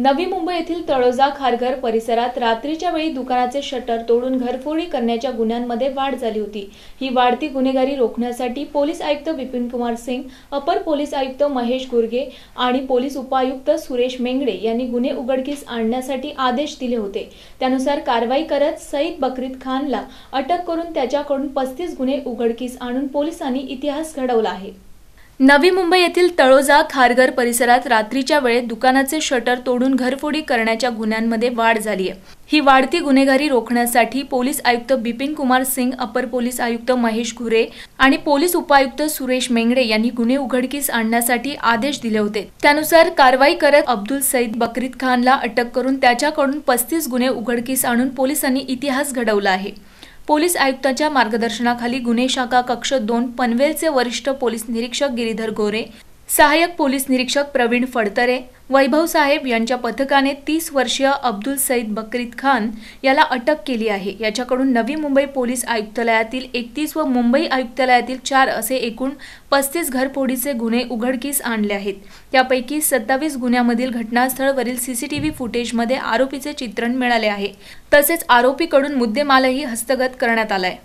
नवी मुंबई येथील तळोजा खारघर परिसरात रात्रीच्या वेळी दुकानाचे शटर तोडून घरफोडी करण्याच्या गुन्ह्यांमध्ये वाढ झाली होती. ही वाढती गुन्हेगारी रोखण्यासाठी पोलीस आयुक्त विपिन कुमार सिंग अपर पोलीस आयुक्त महेश गुर्गे आणि पोलीस उपायुक्त सुरेश मेंगडे यांनी गुन्हे उघडकीस आणण्यासाठी आदेश दिले होते. त्यानुसार कारवाई करत सईद बकरीद खानला अटक करून त्याच्याकडून पस्तीस गुन्हे उघडकीस आणून पोलिसांनी इतिहास घडवला आहे. नवी मुंबई येथील तळोजा खारघर परिसरात रात्रीच्या वेळेत दुकानाचे शटर तोडून घरफोडी करण्याच्या गुन्ह्यांमध्ये वाढ झाली आहे. ही वाढती गुन्हेगारी रोखण्यासाठी पोलीस आयुक्त बिपिन कुमार सिंग अपर पोलीस आयुक्त महेश घुरे आणि पोलीस उपायुक्त सुरेश मेंगडे यांनी गुन्हे उघडकीस आणण्यासाठी आदेश दिले होते. त्यानुसार कारवाई करत अब्दुल सईद बकरीद खानला अटक करून त्याच्याकडून पस्तीस गुन्हे उघडकीस आणून पोलिसांनी इतिहास घडवला आहे. पोलीस आयुक्तांच्या मार्गदर्शनाखाली गुन्हे शाखा कक्ष दोन पनवेलचे वरिष्ठ पोलीस निरीक्षक गिरीधर गोरे सहाय्यक पोलीस निरीक्षक प्रवीण फडतरे वैभव साहेब यांच्या पथकाने तीस वर्षीय अब्दुल सईद बकरीद खान याला अटक केली आहे. याच्याकडून नवी मुंबई पोलीस आयुक्तालयातील एकतीस व मुंबई आयुक्तालयातील चार असे एकूण पस्तीस घरफोडीचे गुन्हे उघडकीस आणले आहेत. त्यापैकी सत्तावीस गुन्ह्यामधील घटनास्थळवरील सीसीटीव्ही फुटेजमध्ये आरोपीचे चित्रण मिळाले आहे. तसेच आरोपीकडून मुद्देमालही हस्तगत करण्यात आलाय.